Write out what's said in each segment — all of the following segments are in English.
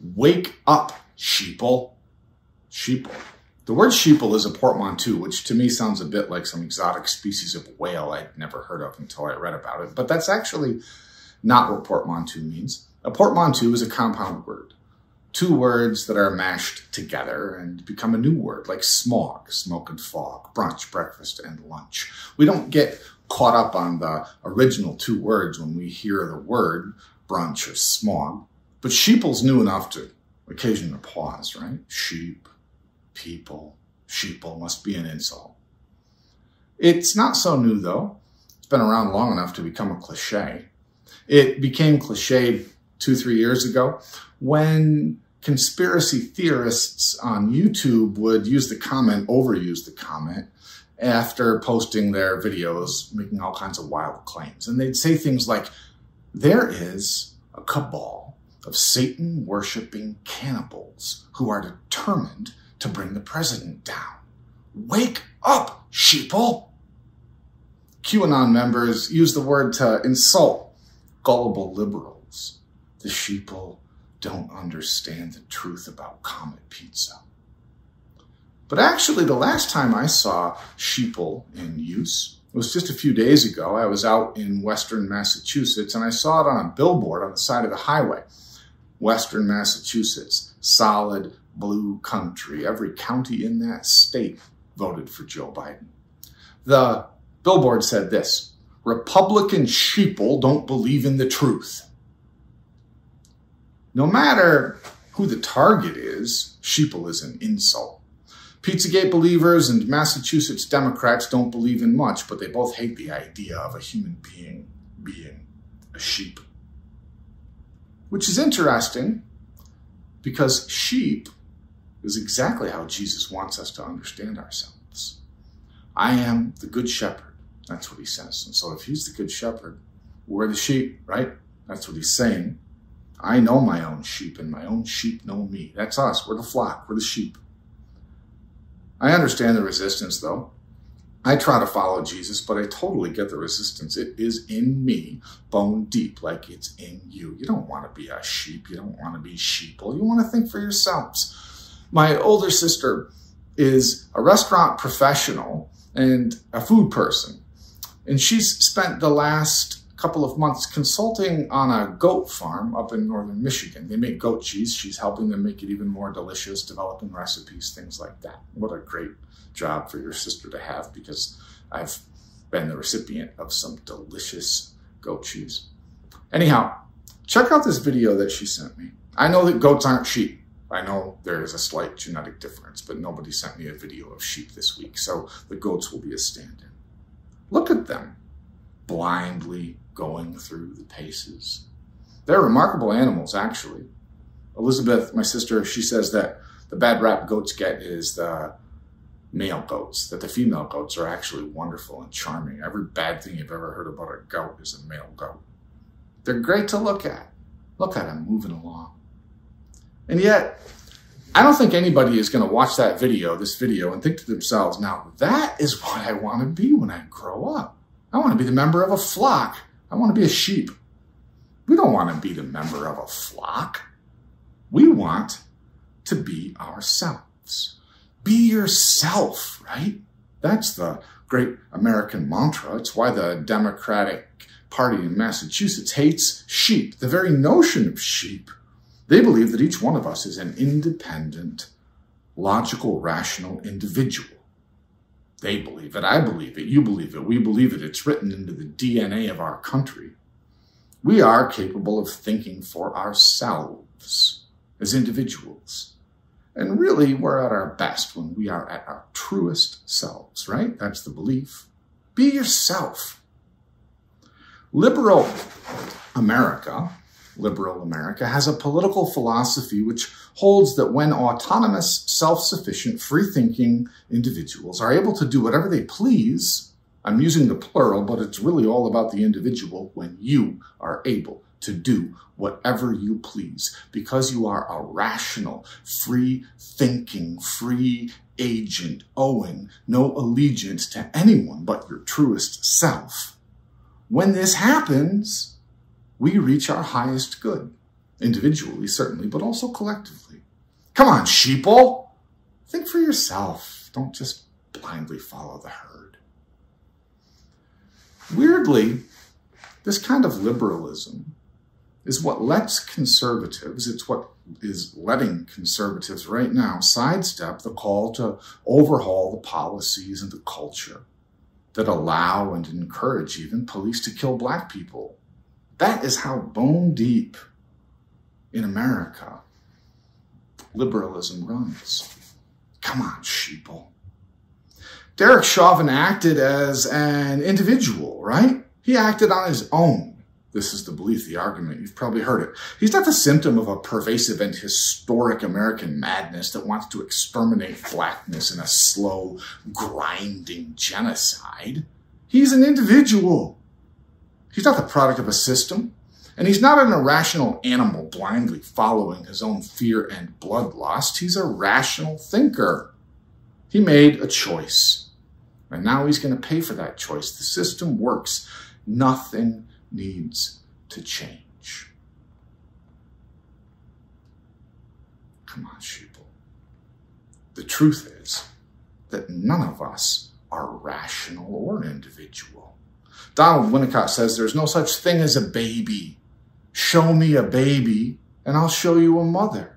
Wake up, sheeple. Sheeple. The word sheeple is a portmanteau, which to me sounds a bit like some exotic species of whale I'd never heard of until I read about it. But that's actually not what portmanteau means. A portmanteau is a compound word. Two words that are mashed together and become a new word, like smog, smoke and fog, brunch, breakfast, and lunch. We don't get caught up on the original two words when we hear the word brunch or smog. But sheeple's new enough to occasion a pause, right? Sheep, people, sheeple must be an insult. It's not so new though. It's been around long enough to become a cliche. It became cliched two, three years ago when conspiracy theorists on YouTube would use the comment, overuse the comment, after posting their videos making all kinds of wild claims. And they'd say things like, there is a cabal of Satan worshiping cannibals who are determined to bring the president down. Wake up, sheeple! QAnon members use the word to insult gullible liberals. The sheeple don't understand the truth about Comet Pizza. But actually, the last time I saw sheeple in use was just a few days ago. I was out in western Massachusetts and I saw it on a billboard on the side of the highway. Western Massachusetts, solid blue country. Every county in that state voted for Joe Biden. The billboard said this, Republican sheeple don't believe in the truth. No matter who the target is, sheeple is an insult. Pizzagate believers and Massachusetts Democrats don't believe in much, but they both hate the idea of a human being being a sheep. Which is interesting because sheep is exactly how Jesus wants us to understand ourselves. I am the good shepherd. That's what he says. And so if he's the good shepherd, we're the sheep, right? That's what he's saying. I know my own sheep and my own sheep know me. That's us. We're the flock. We're the sheep. I understand the resistance though. I try to follow Jesus, but I totally get the resistance. It is in me, bone deep, like it's in you. You don't want to be a sheep. You don't want to be sheeple. You want to think for yourselves. My older sister is a restaurant professional and a food person. And she's spent the last couple of months consulting on a goat farm up in northern Michigan. They make goat cheese. She's helping them make it even more delicious, developing recipes, things like that. What a great job for your sister to have because I've been the recipient of some delicious goat cheese. Anyhow, check out this video that she sent me. I know that goats aren't sheep. I know there is a slight genetic difference, but nobody sent me a video of sheep this week, so the goats will be a stand-in. Look at them, blindly going through the paces. They're remarkable animals, actually. Elizabeth, my sister, she says that the bad rap goats get is the male goats, that the female goats are actually wonderful and charming. Every bad thing you've ever heard about a goat is a male goat. They're great to look at. Look at them moving along. And yet, I don't think anybody is going to watch that video, this video, and think to themselves, now that is what I want to be when I grow up. I want to be the member of a flock I want to be a sheep. We don't want to be the member of a flock. We want to be ourselves. Be yourself, right? That's the great American mantra. It's why the Democratic Party in Massachusetts hates sheep, the very notion of sheep. They believe that each one of us is an independent, logical, rational individual. They believe it. I believe it. You believe it. We believe it. It's written into the DNA of our country. We are capable of thinking for ourselves as individuals. And really, we're at our best when we are at our truest selves, right? That's the belief. Be yourself. Liberal America liberal America, has a political philosophy which holds that when autonomous, self-sufficient, free-thinking individuals are able to do whatever they please, I'm using the plural, but it's really all about the individual when you are able to do whatever you please because you are a rational, free thinking, free agent owing no allegiance to anyone but your truest self. When this happens, we reach our highest good. individually, certainly, but also collectively. Come on, sheeple. Think for yourself. Don't just blindly follow the herd. Weirdly, this kind of liberalism is what lets conservatives, it's what is letting conservatives right now sidestep the call to overhaul the policies and the culture that allow and encourage even police to kill black people. That is how bone deep in America liberalism runs. Come on, sheeple. Derek Chauvin acted as an individual, right? He acted on his own. This is the belief, the argument. You've probably heard it. He's not the symptom of a pervasive and historic American madness that wants to exterminate blackness in a slow, grinding genocide. He's an individual. He's not the product of a system. And he's not an irrational animal blindly following his own fear and bloodlust. He's a rational thinker. He made a choice. And now he's going to pay for that choice. The system works. Nothing needs to change. Come on, sheeple. The truth is that none of us are rational or individual. Donald Winnicott says there's no such thing as a baby. Show me a baby and I'll show you a mother.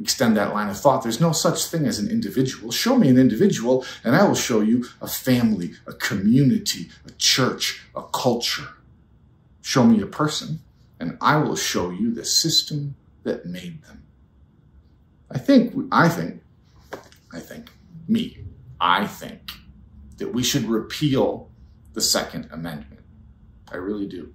Extend that line of thought. There's no such thing as an individual. Show me an individual and I will show you a family, a community, a church, a culture. Show me a person, and I will show you the system that made them. I think, I think, I think, me, I think that we should repeal the Second Amendment. I really do.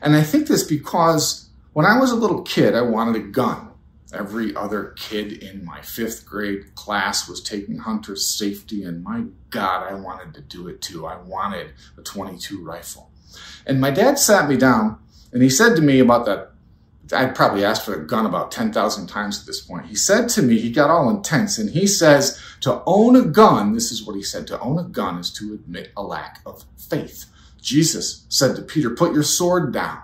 And I think this because when I was a little kid, I wanted a gun. Every other kid in my fifth grade class was taking hunter safety, and my God, I wanted to do it too. I wanted a 22 rifle. And my dad sat me down and he said to me about that. I'd probably asked for a gun about 10,000 times at this point. He said to me, he got all intense and he says, to own a gun, this is what he said, to own a gun is to admit a lack of faith. Jesus said to Peter, put your sword down.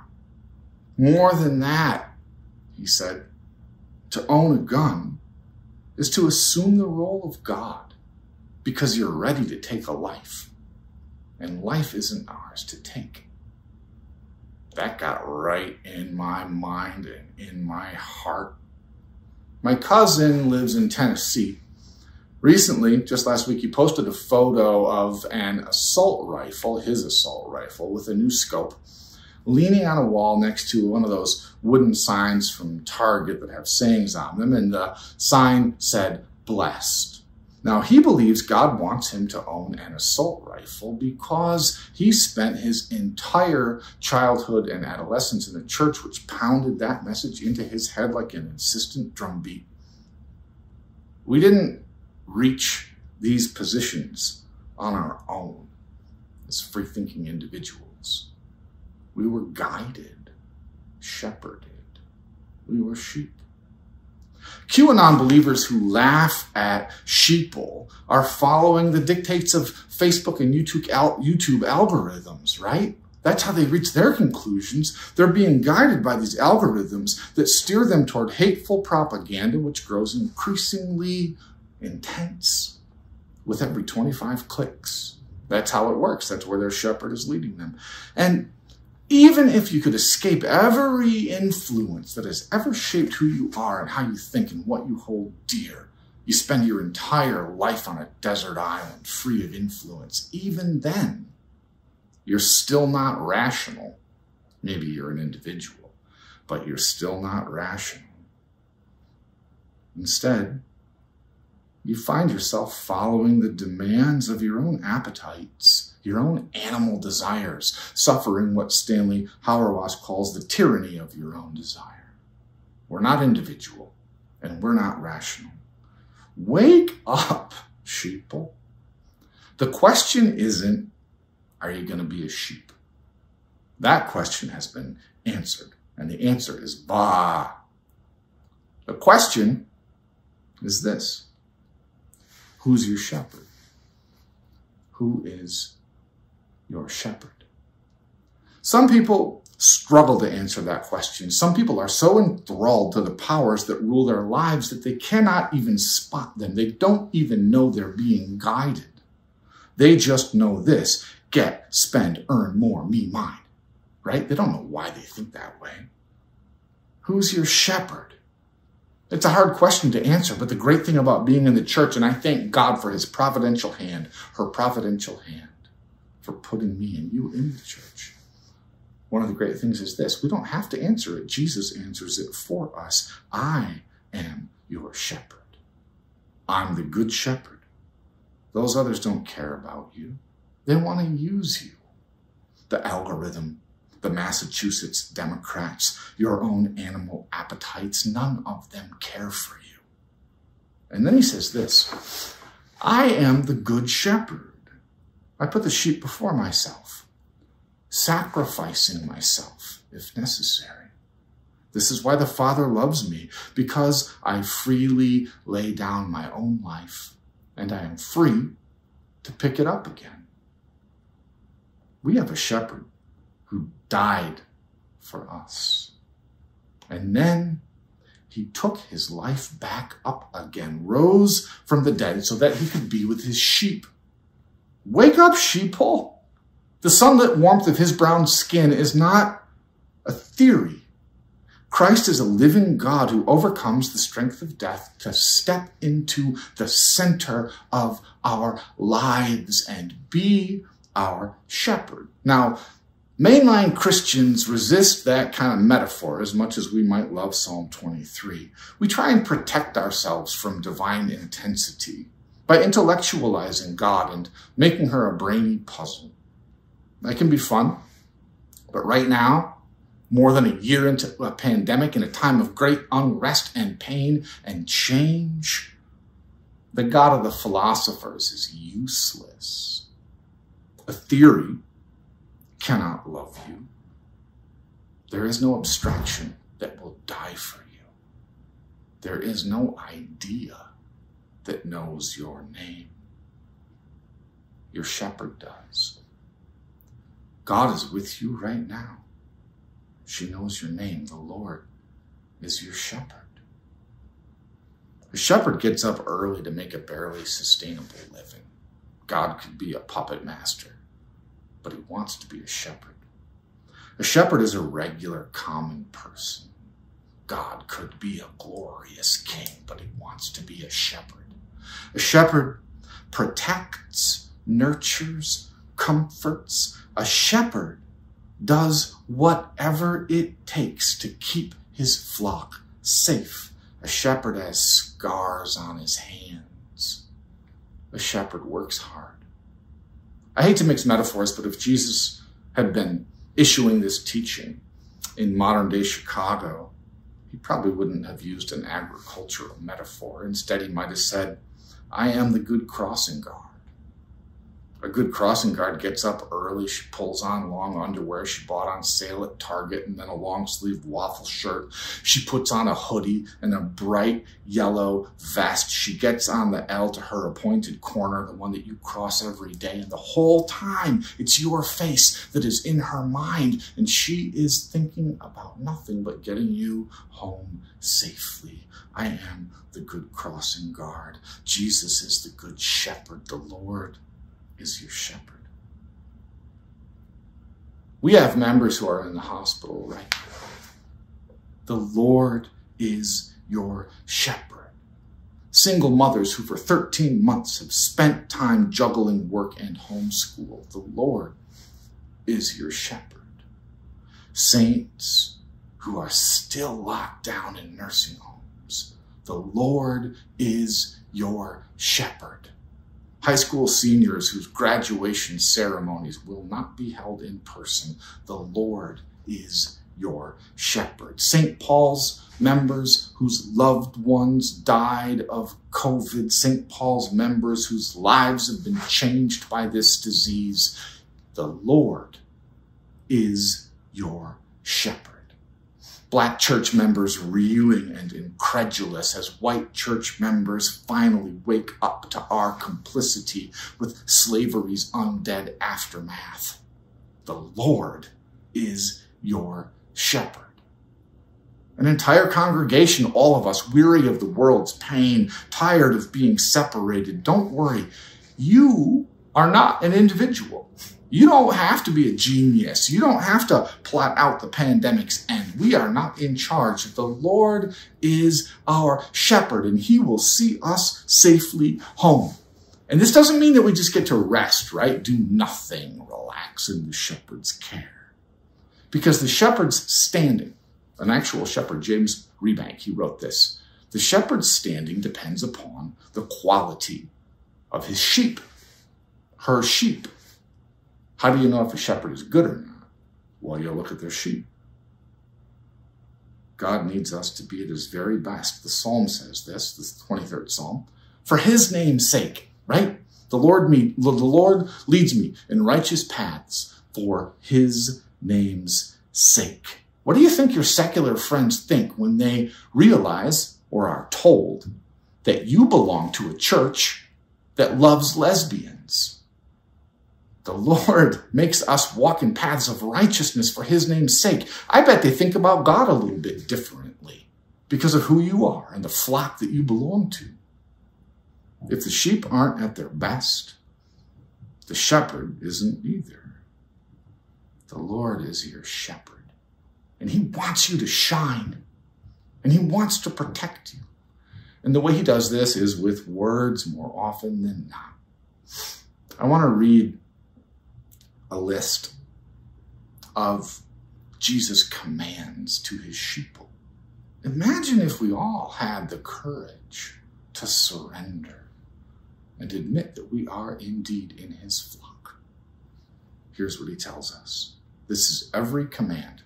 More than that, he said, to own a gun is to assume the role of God because you're ready to take a life. And life isn't ours to take that got right in my mind and in my heart. My cousin lives in Tennessee. Recently, just last week, he posted a photo of an assault rifle, his assault rifle, with a new scope, leaning on a wall next to one of those wooden signs from Target that have sayings on them. And the sign said, blessed. Now, he believes God wants him to own an assault rifle because he spent his entire childhood and adolescence in a church which pounded that message into his head like an insistent drumbeat. We didn't reach these positions on our own as free thinking individuals. We were guided, shepherded, we were sheep. QAnon believers who laugh at sheeple are following the dictates of Facebook and YouTube, al YouTube algorithms, right? That's how they reach their conclusions. They're being guided by these algorithms that steer them toward hateful propaganda, which grows increasingly intense with every 25 clicks. That's how it works. That's where their shepherd is leading them. And even if you could escape every influence that has ever shaped who you are and how you think and what you hold dear, you spend your entire life on a desert island free of influence. Even then, you're still not rational. Maybe you're an individual, but you're still not rational. Instead, you find yourself following the demands of your own appetites, your own animal desires, suffering what Stanley Hauerwas calls the tyranny of your own desire. We're not individual, and we're not rational. Wake up, sheeple. The question isn't, are you going to be a sheep? That question has been answered, and the answer is bah. The question is this Who's your shepherd? Who is your shepherd? Some people struggle to answer that question. Some people are so enthralled to the powers that rule their lives that they cannot even spot them. They don't even know they're being guided. They just know this get, spend, earn more, me, mine. Right? They don't know why they think that way. Who's your shepherd? It's a hard question to answer, but the great thing about being in the church, and I thank God for his providential hand, her providential hand, for putting me and you in the church. One of the great things is this we don't have to answer it. Jesus answers it for us. I am your shepherd. I'm the good shepherd. Those others don't care about you, they want to use you. The algorithm, the Massachusetts Democrats, your own animal appetites, none of them care for you. And then he says this I am the good shepherd. I put the sheep before myself sacrificing myself if necessary. This is why the Father loves me, because I freely lay down my own life and I am free to pick it up again. We have a shepherd who died for us. And then he took his life back up again, rose from the dead so that he could be with his sheep. Wake up, sheeple. The sunlit warmth of his brown skin is not a theory. Christ is a living God who overcomes the strength of death to step into the center of our lives and be our shepherd. Now, mainline Christians resist that kind of metaphor as much as we might love Psalm 23. We try and protect ourselves from divine intensity by intellectualizing God and making her a brainy puzzle. That can be fun. But right now, more than a year into a pandemic, in a time of great unrest and pain and change, the God of the philosophers is useless. A theory cannot love you. There is no abstraction that will die for you. There is no idea that knows your name. Your shepherd does. God is with you right now. She knows your name. The Lord is your shepherd. A shepherd gets up early to make a barely sustainable living. God could be a puppet master, but he wants to be a shepherd. A shepherd is a regular, common person. God could be a glorious king, but he wants to be a shepherd. A shepherd protects, nurtures, comforts, a shepherd does whatever it takes to keep his flock safe. A shepherd has scars on his hands. A shepherd works hard. I hate to mix metaphors, but if Jesus had been issuing this teaching in modern day Chicago, he probably wouldn't have used an agricultural metaphor. Instead, he might have said, I am the good crossing guard a good crossing guard gets up early. She pulls on long underwear she bought on sale at Target and then a long sleeve waffle shirt. She puts on a hoodie and a bright yellow vest. She gets on the L to her appointed corner, the one that you cross every day. And the whole time it's your face that is in her mind. And she is thinking about nothing but getting you home safely. I am the good crossing guard. Jesus is the good shepherd, the Lord is your shepherd. We have members who are in the hospital right now. The Lord is your shepherd. Single mothers who for 13 months have spent time juggling work and homeschool. The Lord is your shepherd. Saints who are still locked down in nursing homes. The Lord is your shepherd high school seniors whose graduation ceremonies will not be held in person. The Lord is your shepherd. St. Paul's members whose loved ones died of COVID, St. Paul's members whose lives have been changed by this disease. The Lord is your shepherd black church members reeling and incredulous as white church members finally wake up to our complicity with slavery's undead aftermath. The Lord is your shepherd. An entire congregation, all of us, weary of the world's pain, tired of being separated. Don't worry. You are not an individual. You don't have to be a genius. You don't have to plot out the pandemic's end. We are not in charge. The Lord is our shepherd and he will see us safely home. And this doesn't mean that we just get to rest, right? Do nothing, relax in the shepherd's care. Because the shepherd's standing an actual shepherd, James Rebank, he wrote this. The shepherd's standing depends upon the quality of his sheep, her sheep. How do you know if a shepherd is good or not? Well, you look at their sheep. God needs us to be at his very best. The psalm says this, the 23rd psalm, for his name's sake, right? The Lord me, the Lord leads me in righteous paths for his name's sake. What do you think your secular friends think when they realize or are told that you belong to a church that loves lesbians? The Lord makes us walk in paths of righteousness for his name's sake. I bet they think about God a little bit differently because of who you are and the flock that you belong to. If the sheep aren't at their best, the shepherd isn't either. The Lord is your shepherd. And he wants you to shine. And he wants to protect you. And the way he does this is with words more often than not. I want to read a list of Jesus' commands to his sheep. Imagine if we all had the courage to surrender and admit that we are indeed in his flock. Here's what he tells us. This is every command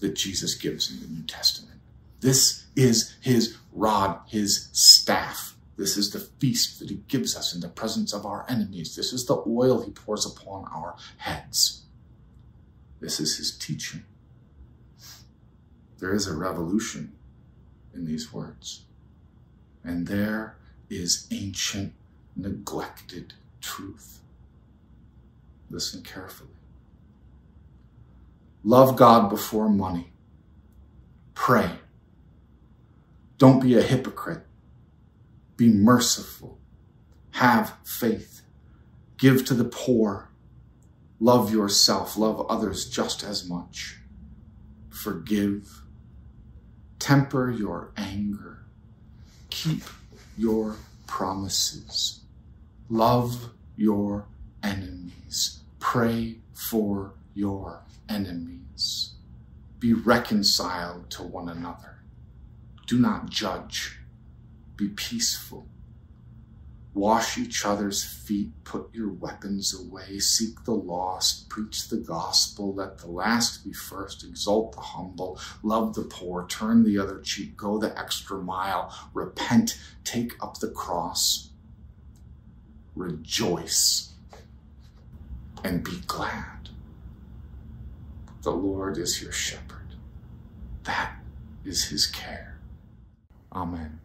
that Jesus gives in the New Testament. This is his rod, his staff. This is the feast that he gives us in the presence of our enemies. This is the oil he pours upon our heads. This is his teaching. There is a revolution in these words. And there is ancient, neglected truth. Listen carefully. Love God before money. Pray. Don't be a hypocrite. Be merciful. Have faith. Give to the poor. Love yourself. Love others just as much. Forgive. Temper your anger. Keep your promises. Love your enemies. Pray for your enemies. Be reconciled to one another. Do not judge. Be peaceful. Wash each other's feet, put your weapons away, seek the lost, preach the gospel, let the last be first, exalt the humble, love the poor, turn the other cheek, go the extra mile, repent, take up the cross, rejoice, and be glad. The Lord is your shepherd. That is his care. Amen.